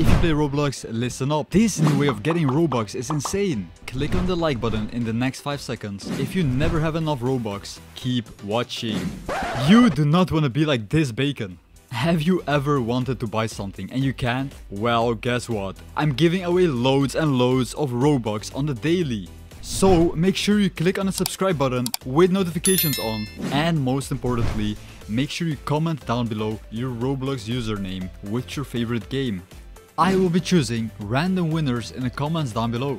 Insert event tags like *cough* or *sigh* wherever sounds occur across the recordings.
If you play Roblox, listen up. This new way of getting Robux is insane. Click on the like button in the next 5 seconds. If you never have enough Robux, keep watching. You do not want to be like this bacon. Have you ever wanted to buy something and you can't? Well, guess what? I'm giving away loads and loads of Robux on the daily. So make sure you click on the subscribe button with notifications on. And most importantly, make sure you comment down below your Roblox username with your favorite game. I will be choosing random winners in the comments down below.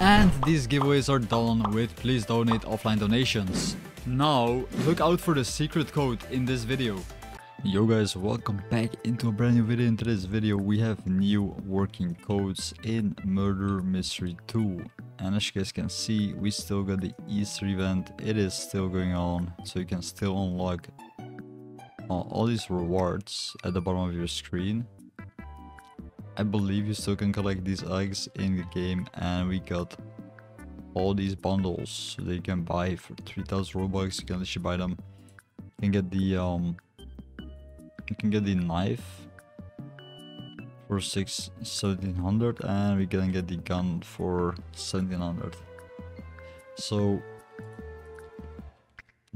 And these giveaways are done with please donate offline donations. Now, look out for the secret code in this video. Yo guys, welcome back into a brand new video. In today's video, we have new working codes in Murder Mystery 2. And as you guys can see, we still got the Easter event. It is still going on, so you can still unlock uh, all these rewards at the bottom of your screen. I believe you still can collect these eggs in the game and we got all these bundles. That you can buy for 3000 robux you can literally buy them. You can get the um you can get the knife for 6 1700 and we can get the gun for 1700 so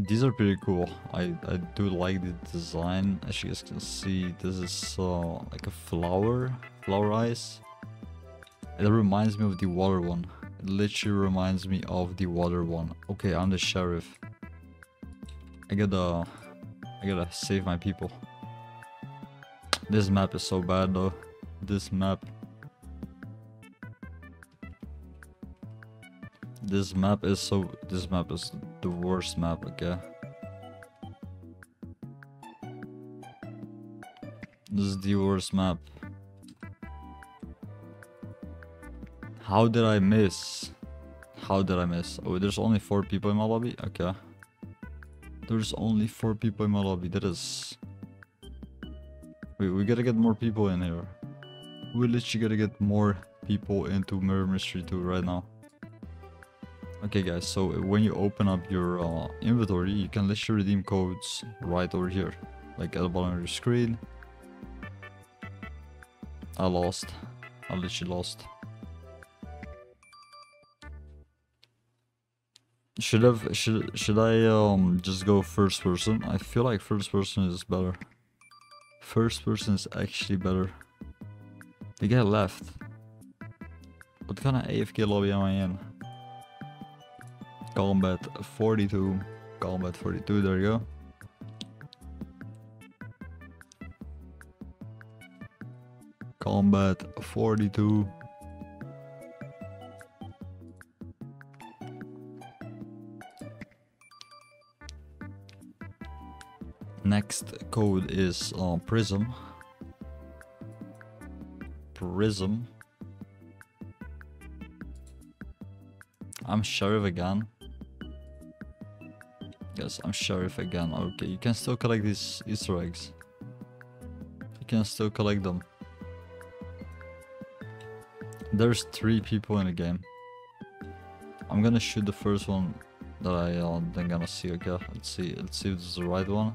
these are pretty cool. I i do like the design. As you guys can see this is uh, like a flower flower eyes it reminds me of the water one. It literally reminds me of the water one. Okay i'm the sheriff. I gotta i gotta save my people. This map is so bad though. This map. This map is so... This map is the worst map, okay? This is the worst map. How did I miss? How did I miss? Oh, there's only four people in my lobby? Okay. There's only four people in my lobby. That is... Wait, we gotta get more people in here. We literally gotta get more people into Murder Mystery 2 right now. Okay guys, so when you open up your uh, inventory, you can literally redeem codes right over here. Like at the bottom of your screen. I lost. I literally lost. Should have should should I um just go first person? I feel like first person is better. First person is actually better. The guy left. What kind of AFK lobby am I in? Combat 42. Combat 42, there you go. Combat 42. Next code is uh, Prism. Prism. I'm Sheriff again. Yes, I'm Sheriff again. Okay, you can still collect these Easter eggs. You can still collect them. There's three people in the game. I'm gonna shoot the first one that I uh, then gonna see. Okay, let's see. Let's see if this is the right one.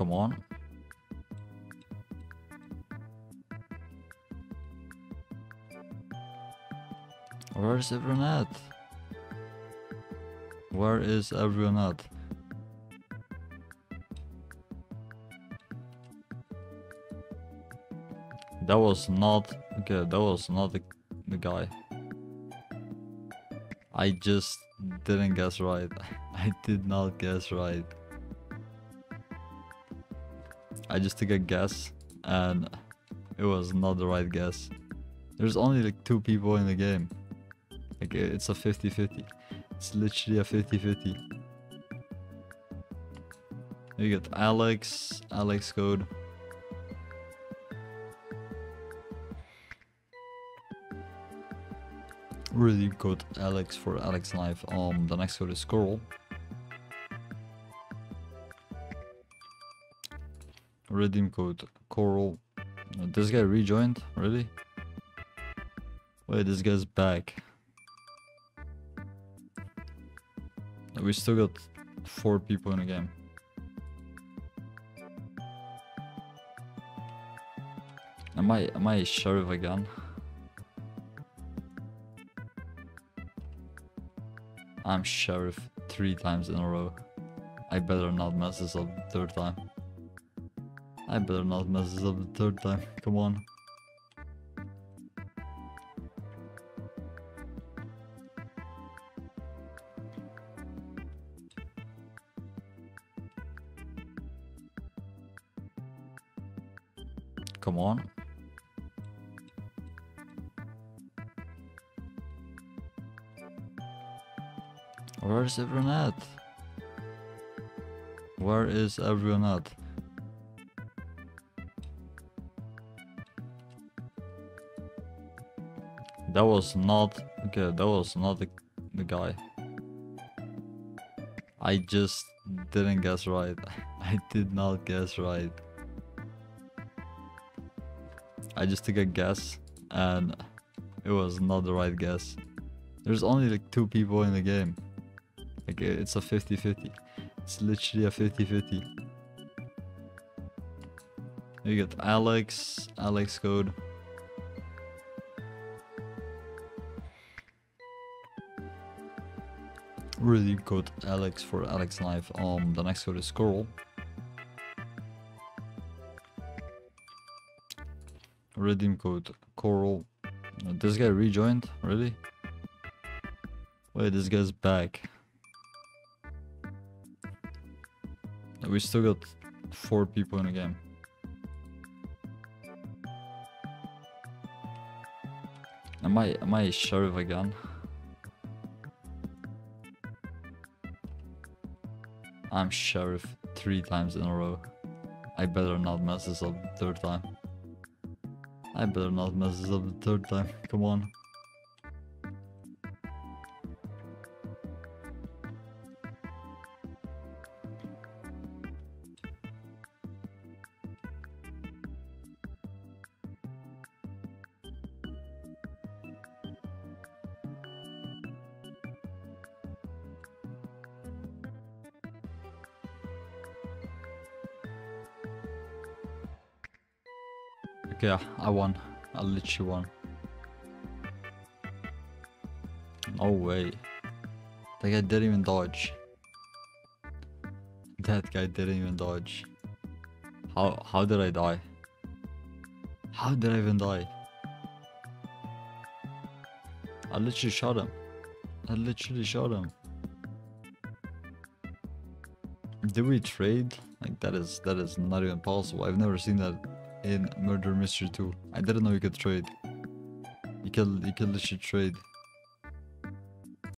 Come on. Where is everyone at? Where is everyone at? That was not... Okay, that was not the, the guy. I just didn't guess right. *laughs* I did not guess right. I just took a guess and it was not the right guess. There's only like two people in the game. Like it's a 50-50. It's literally a 50-50. You get Alex, Alex code. Redeem code Alex for Alex Knife. Um, the next code is Coral. Redeem code Coral. This guy rejoined? Really? Wait, this guy's back. We still got four people in the game. Am I am I sheriff again? I'm sheriff three times in a row. I better not mess this up third time. I better not mess this up the third time. Come on. Come on. Where is everyone at? Where is everyone at? That was not okay. That was not the, the guy. I just didn't guess right. *laughs* I did not guess right. I just took a guess and it was not the right guess. There's only like two people in the game. Like it's a 50-50. It's literally a 50-50. You got Alex, Alex code. Really good Alex for Alex Knife. Um, the next code is Coral. Redeem code Coral. Uh, This guy rejoined? Really? Wait, this guy's back. We still got four people in the game. Am I am I sheriff again? I'm sheriff three times in a row. I better not mess this up the third time. I better not mess this up the third time. Come on. Okay, I won. I literally won. No way. That guy didn't even dodge. That guy didn't even dodge. How how did I die? How did I even die? I literally shot him. I literally shot him. Did we trade? Like that is that is not even possible. I've never seen that in Murder Mystery 2. I didn't know you could trade. You can you can literally trade.